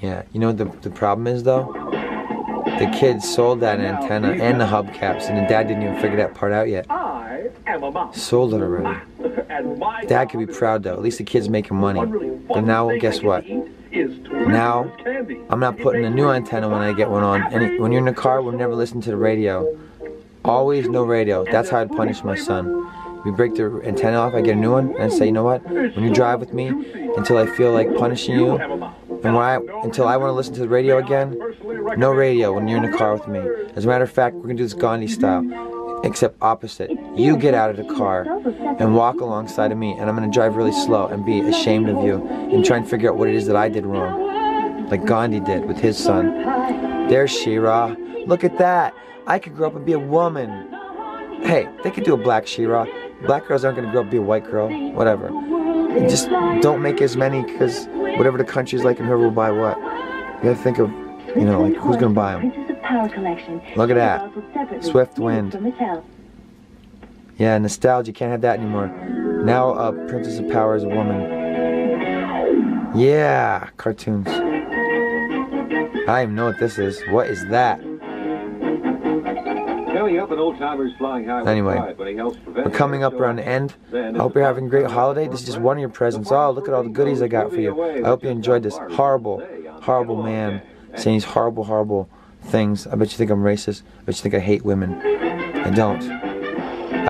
Yeah, you know what the, the problem is though? The kids sold that antenna and the hubcaps, and the dad didn't even figure that part out yet. Sold it already. Dad could be proud though. At least the kid's making money. But now, guess what? Now, I'm not putting a new antenna when I get one on. When you're in the car, we'll never listen to the radio. Always no radio. That's how I'd punish my son. We break the antenna off, I get a new one, and I say, you know what? When you drive with me, until I feel like punishing you, and when I, until I want to listen to the radio again, no radio when you're in the car with me. As a matter of fact, we're gonna do this Gandhi style, except opposite. You get out of the car and walk alongside of me, and I'm gonna drive really slow and be ashamed of you and try and figure out what it is that I did wrong, like Gandhi did with his son. There's She-Ra. Look at that. I could grow up and be a woman. Hey, they could do a black She-Ra. Black girls aren't gonna grow up and be a white girl. Whatever. Just don't make as many because whatever the country's like and whoever will buy what. You gotta think of, you know, like who's gonna buy them. Look at that. Swift wind. Yeah, nostalgia. Can't have that anymore. Now, uh, Princess of Power is a woman. Yeah, cartoons. I don't even know what this is. What is that? Anyway, pride when he helps prevent We're coming up around the end. I hope you're having a great holiday. This is just one of your presents. Oh, look at all the goodies I got for you. I hope you enjoyed this horrible, horrible man saying these horrible, horrible things. I bet you think I'm racist. I bet you think I hate women. I don't.